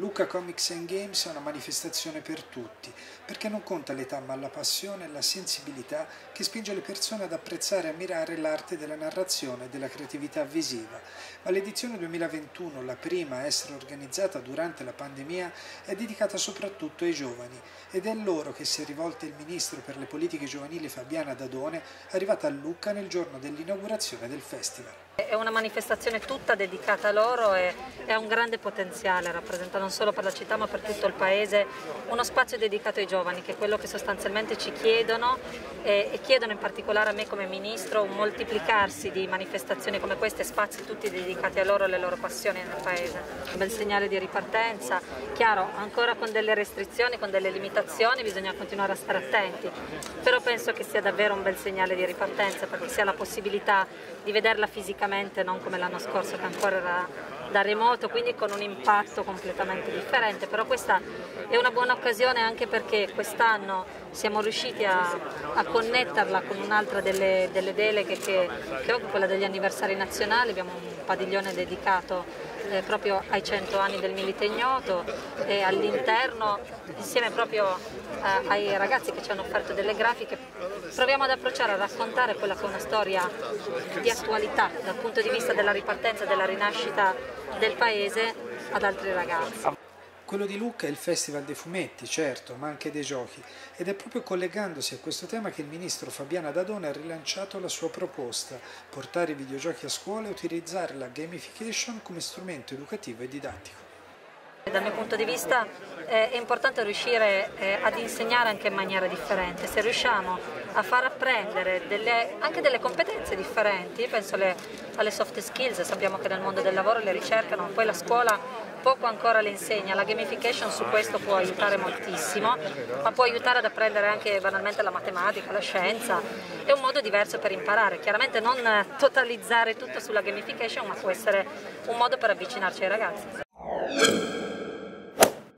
Lucca Comics and Games è una manifestazione per tutti, perché non conta l'età ma la passione e la sensibilità che spinge le persone ad apprezzare e ammirare l'arte della narrazione e della creatività visiva. Ma l'edizione 2021, la prima a essere organizzata durante la pandemia, è dedicata soprattutto ai giovani ed è loro che si è rivolta il ministro per le politiche giovanili Fabiana Dadone, arrivata a Lucca nel giorno dell'inaugurazione del festival. È una manifestazione tutta dedicata a loro e, ha un grande potenziale, rappresenta non solo per la città ma per tutto il paese uno spazio dedicato ai giovani che è quello che sostanzialmente ci chiedono e, e chiedono in particolare a me come Ministro un moltiplicarsi di manifestazioni come queste, spazi tutti dedicati a loro e alle loro passioni nel paese. Un bel segnale di ripartenza, chiaro ancora con delle restrizioni, con delle limitazioni bisogna continuare a stare attenti, però penso che sia davvero un bel segnale di ripartenza perché si ha la possibilità di vederla fisicamente sicuramente non come l'anno scorso che ancora era da remoto, quindi con un impatto completamente differente, però questa è una buona occasione anche perché quest'anno siamo riusciti a, a connetterla con un'altra delle, delle, deleghe che, che ho, quella degli anniversari nazionali, abbiamo un padiglione dedicato eh, proprio ai 100 anni del Milite Ignoto e all'interno, insieme proprio eh, ai ragazzi che ci hanno offerto delle grafiche, proviamo ad approcciare, a raccontare quella che è una storia di attualità dal punto di vista della ripartenza della rinascita del paese ad altri ragazzi. Quello di Lucca è il Festival dei fumetti, certo, ma anche dei giochi, ed è proprio collegandosi a questo tema che il ministro Fabiana Dadone ha rilanciato la sua proposta, portare i videogiochi a scuola e utilizzare la gamification come strumento educativo e didattico. Dal mio punto di vista è importante riuscire eh, ad insegnare anche in maniera differente, se riusciamo a far apprendere delle, anche delle competenze differenti, penso alle, alle, soft skills, sappiamo che nel mondo del lavoro le ricercano, poi la scuola poco ancora le insegna, la gamification su questo può aiutare moltissimo, ma può aiutare ad apprendere anche banalmente la matematica, la scienza, è un modo diverso per imparare, chiaramente non totalizzare tutto sulla gamification, ma può essere un modo per avvicinarci ai ragazzi.